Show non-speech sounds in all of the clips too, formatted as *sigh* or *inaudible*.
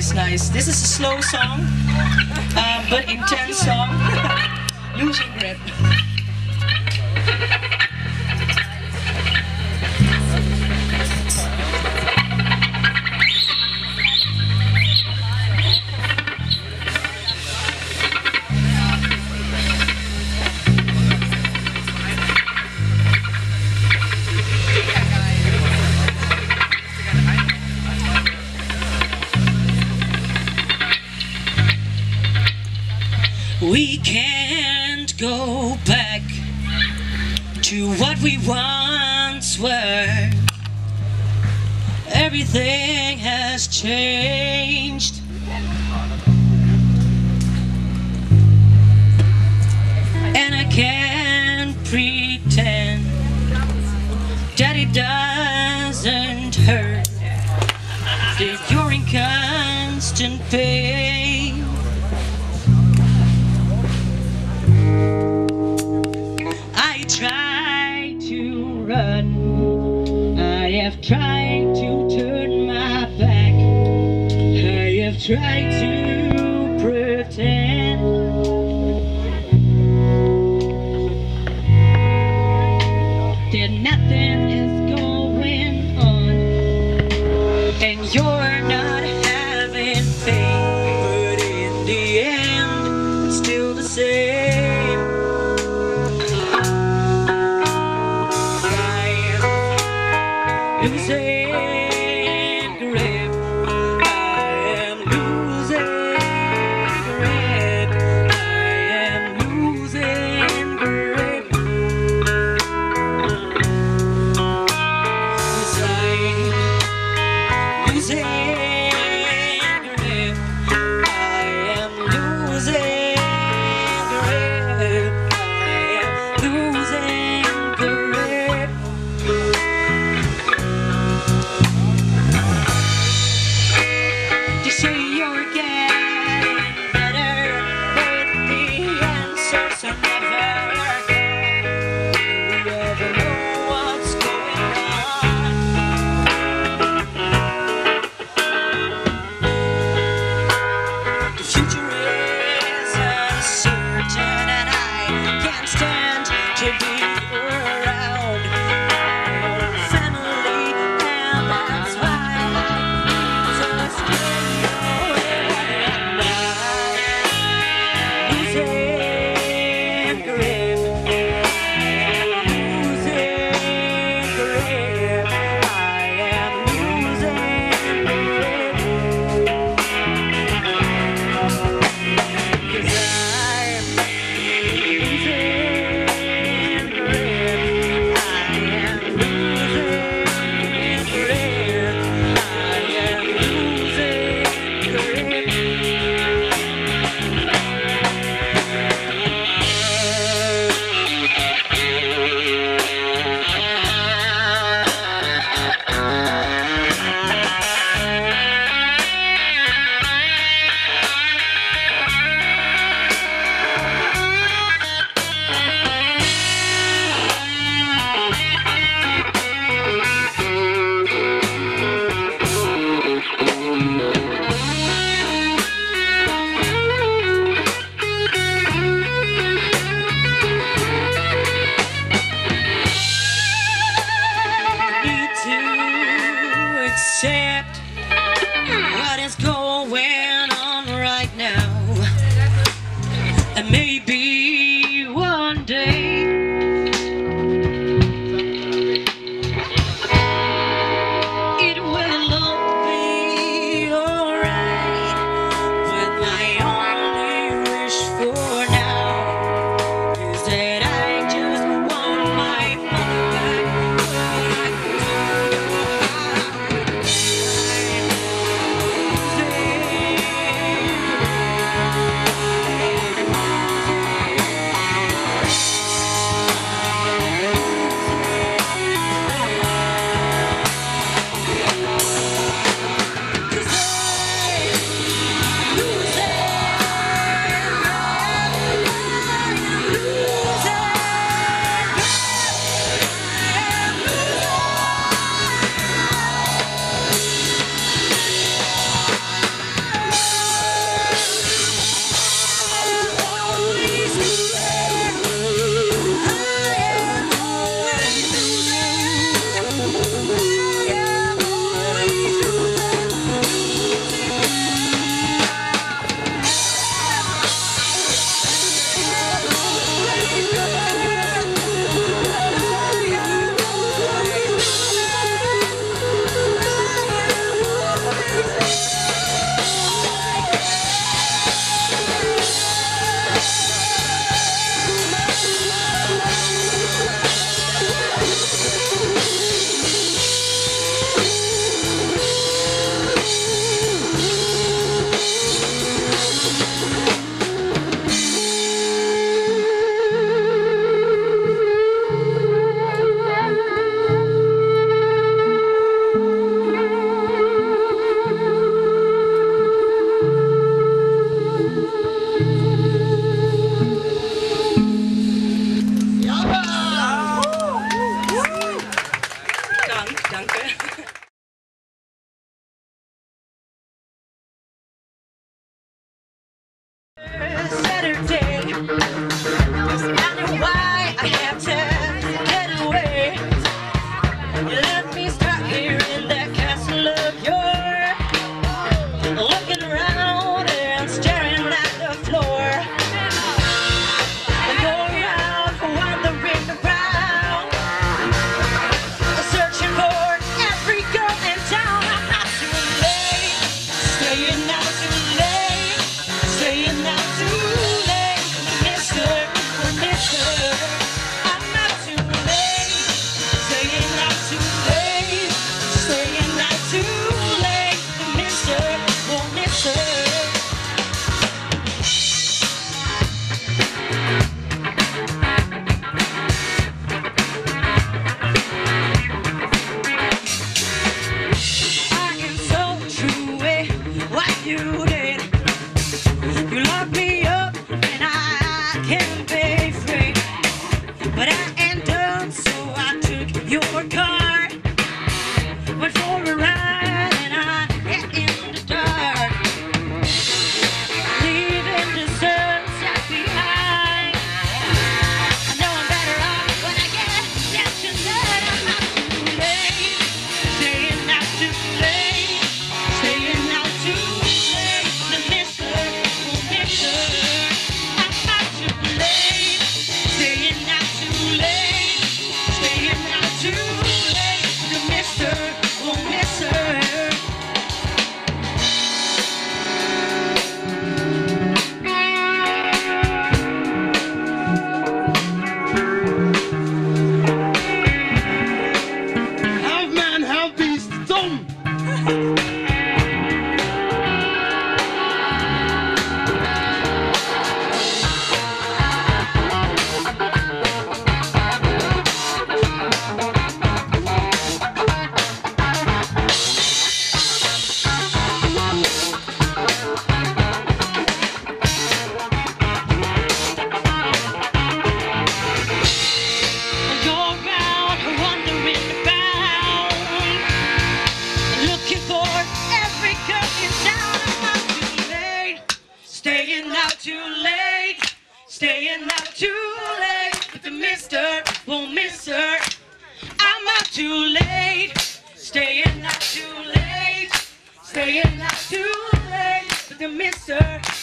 Nice, nice. This is a slow song, uh, but intense song. *laughs* Losing grip. We can't go back to what we once were. Everything has changed. And I can't pretend that it doesn't hurt. That you're in constant pain. Tried to turn my back. I have tried to pretend. That nothing is going on. And you're not having faith. But in the end, it's still the same. I am to Saturday.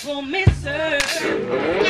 Won't miss her.